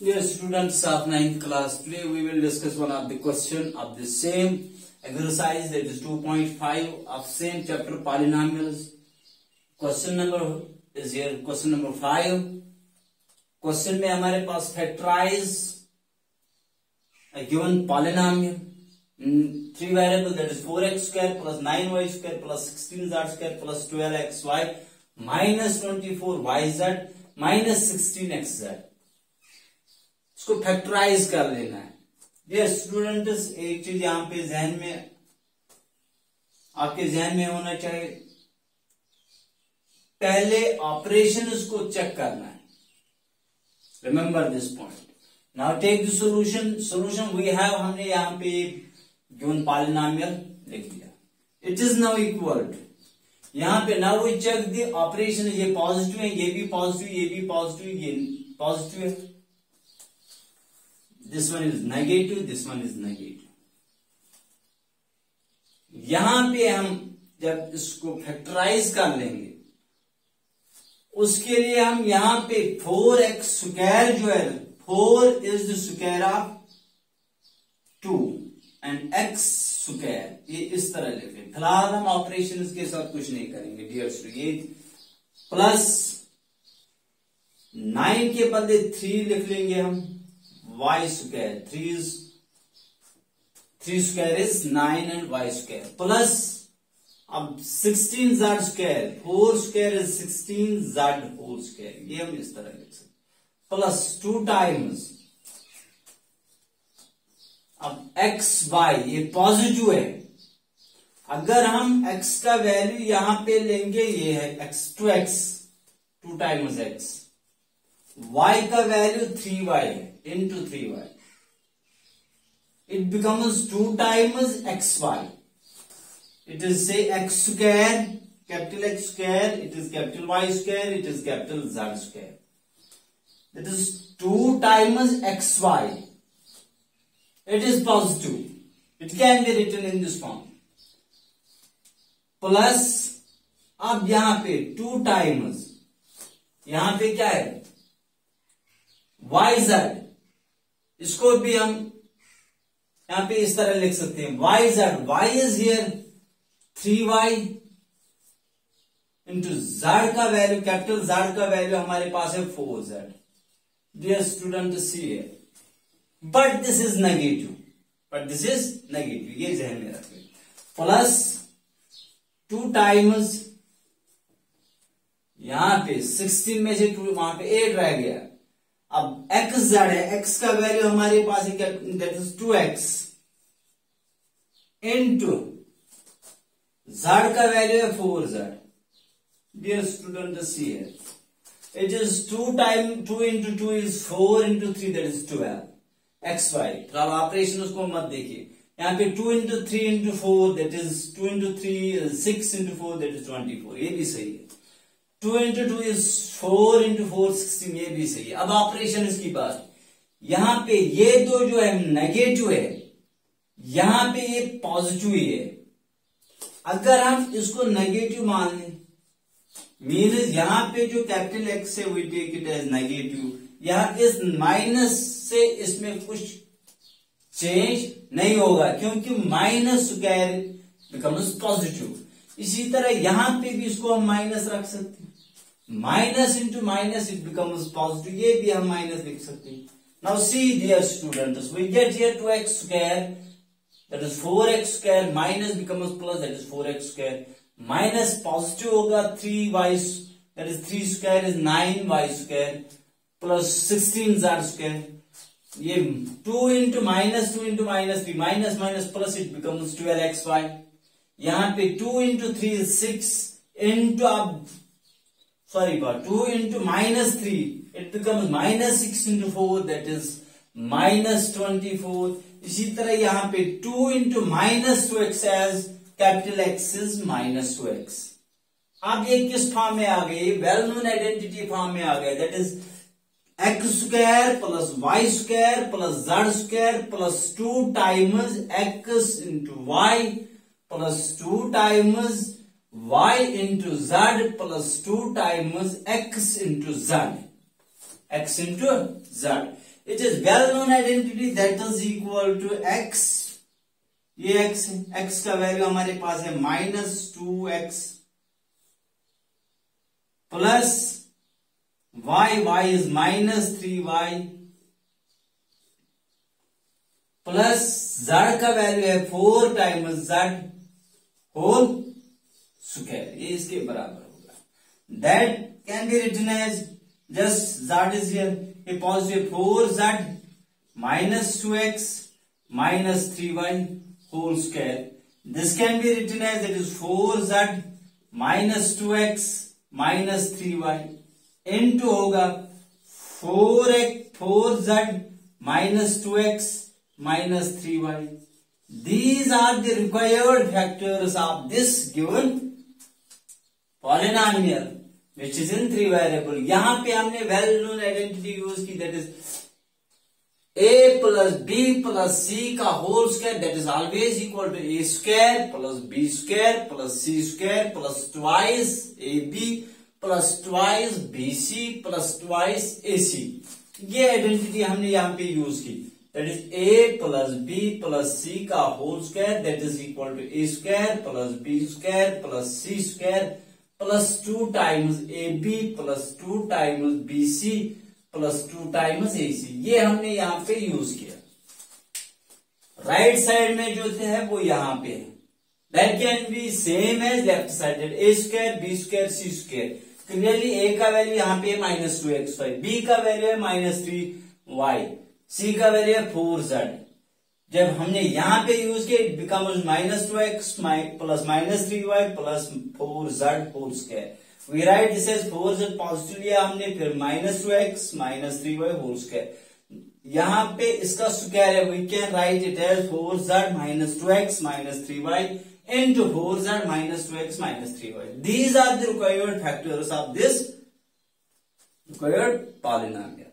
Dear students of ninth class, today we will discuss one of the question of the same exercise that is 2.5 of same chapter polynomials. Question number is here question number 5. Question में हमारे पास factorize a given polynomial in three variables that is 4x square plus 9y square plus 16z square plus 12xy minus 24yz minus 16xz. इसको factorise कर लेना है। ये student एक चीज़ यहाँ पे जहन में आपके जहन में होना चाहिए। पहले ऑपरेशन उसको चेक करना है। Remember this point now take the solution solution we have हमने यहाँ पे गिवन पॉलिनोमियल लिख दिया। इट इज़ नाउ इक्वल यहाँ पे now we check the operation ये पॉजिटिव है, ये भी पॉजिटिव ये भी पॉजिटिव ये पॉजिटिव है। This one is negative, this one is negative. यहाँ पे हम जब इसको फैक्टराइज कर लेंगे, उसके लिए हम यहाँ पे फोर एक्स स्क्वायर जो है four is the square of two and X square ये इस तरह लिखे फ़िलहाल हम ऑपरेशन के साथ कुछ नहीं करेंगे डियर ये प्लस नाइन के बदले थ्री लिख लेंगे हम। Y square three three square is nine and Y square plus अब sixteen Z square four square is sixteen Z four square ये हम इस तरह लिख सकते प्लस टू टाइम्स अब एक्स वाई ये पॉजिटिव है। अगर हम एक्स का वैल्यू यहाँ पे लेंगे, ये है x two x two times x y का वैल्यू थ्री वाई है into three y it becomes two time x y it is say x square capital x square it is capital y square it is capital z square it is two time x y it is positive it can be written in this form plus अब यहाँ पे two times यहाँ पे क्या है? Y Z इसको भी हम यहाँ पे इस तरह लिख सकते हैं। Y z y is here three y into z का वैल्यू कैपिटल जेड का वैल्यू हमारे पास है four z dear student see है but this is negative but this is negative ये जहन में रखें प्लस टू टाइम्स यहाँ पे सिक्सटीन में से टू वहाँ पे एट रह गया। अब एक्स जेड है एक्स का वैल्यू हमारे पास है क्या? That is two x into two z value है four z dear student see है. It is two time two into two is four into three that is twelve x y फ़िलहाल operation उसको मत देखिए. यहाँ पे two into three into four that is two into three six into four that is twenty four ये भी सही है. Two into two is four into four sixteen ये भी सही है। अब ऑपरेशन इसकी बात। यहाँ पे ये दो जो है नेगेटिव है। यहाँ पे ये पॉजिटिव ही है। अगर हम इसको नेगेटिव मान लें मीन यहाँ पे जो कैपिटल एक्स है we take it as negative यहाँ इस माइनस से इसमें कुछ चेंज नहीं होगा, क्योंकि माइनस स्क्वायर बिकम्स पॉजिटिव इसी तरह यहाँ पे भी इसको हम माइनस रख सकते हैं। Minus into minus it becomes positive ये भी हम माइनस लिख सकते हैं। Now see dear students we get here two x square that is four x square minus becomes plus that is four x square minus positive होगा three y that is three square is nine y square plus sixteen jar square ये two into minus two into minus three minus minus plus it becomes twelve x y यहाँ पे two into three six into अब sorry but 2 into minus 3 it becomes minus 6 into 4 that is minus 24 इसी तरह यहाँ पे 2 into minus 2x as capital X is minus 2x अब ये किस फॉर्म में आ गई? वेल नोन आइडेंटिटी फॉर्म में आ गया that is x square plus y square plus z square plus two times x into y plus two times y into z plus 2 times x into z. X into z. It is well known identity that is equal to x ये x x का value हमारे पास है minus two x plus y y is minus three y plus z का value है four times z whole ये इसके बराबर होगा। That can be written as just z is here a positive four z minus two x minus three y whole square this can be written as it is four z minus two x minus three y into होगा। Four x four z minus x minus 3y. These are the required factors of this given polynomial which is in three variable यहाँ पे हमने well known identity use की that is a plus b plus c का whole square that is always equal to a square plus b square plus c square plus twice a b plus twice b c plus twice a c ये identity हमने यहाँ पे use की। That is a plus b plus c का whole square that is equal to a square plus b square plus c square plus c square plus 2 times ab plus 2 times bc plus 2 times ac ये हमने यहाँ पे use किया। Right right side में जो है वो यहाँ पे है। That can be same as left side a square b square c square clearly a का वैल्यू यहाँ पे minus two x y b का वैल्यू है माइनस थ्री वाई सी का वैल्यू है फोर जेड जब हमने यहाँ पे यूज़ किया it become minus two x plus minus three y plus four z four square we write this is four z positive लिया हमने, फिर minus two x minus three y whole square यहाँ पे इसका स्क्वायर है we can write it as four z minus two x minus three y into 4z minus 2x minus 3y. These are the required factors of this required polynomial.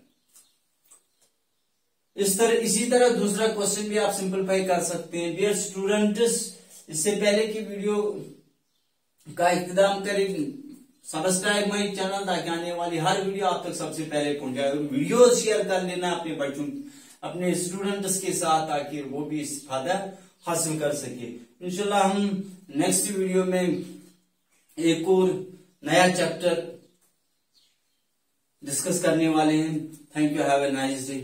इस तरह, इसी तरह दूसरा question भी आप सिंपलीफाई कर सकते हैं। डियर स्टूडेंट्स इससे पहले की वीडियो का इकदाम करें सब्सक्राइब माई चैनल ताकि आने वाली हर वीडियो आप तक सबसे पहले पहुँचाए वीडियो शेयर कर लेना अपने बच्चों, अपने स्टूडेंट्स के साथ ताकि वो भी फ़ायदा हासिल कर सके। इंशाल्लाह हम नेक्स्ट वीडियो में एक और नया चैप्टर डिस्कस करने वाले हैं। Thank you have a nice day